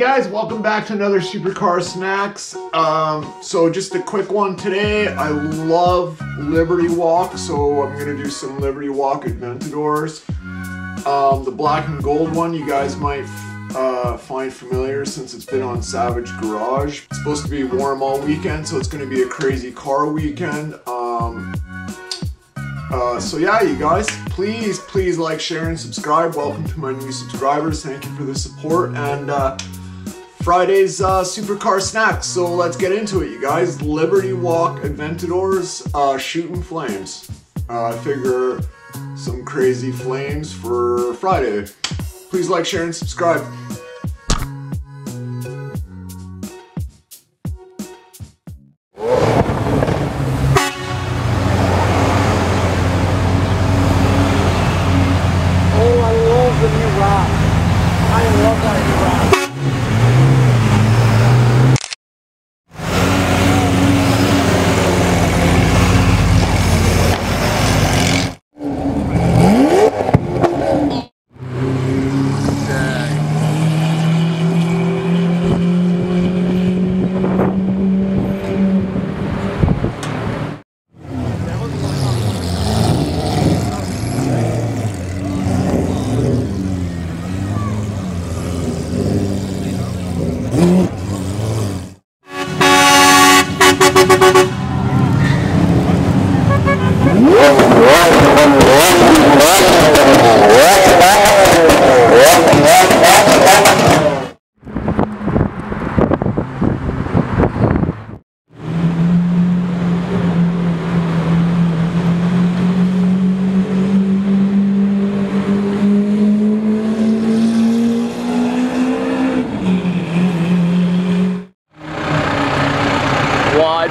guys, welcome back to another Supercar Snacks. Um, so just a quick one today. I love Liberty Walk, so I'm gonna do some Liberty Walk Aventadors. Um, the black and gold one you guys might uh, find familiar since it's been on Savage Garage. It's supposed to be warm all weekend, so it's gonna be a crazy car weekend. Um, uh, so yeah, you guys, please, please like, share, and subscribe. Welcome to my new subscribers. Thank you for the support. And uh, Friday's uh, Supercar Snacks. So let's get into it, you guys. Liberty Walk Aventadors uh, Shooting Flames. Uh, I figure some crazy flames for Friday. Please like, share, and subscribe.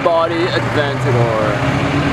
body body or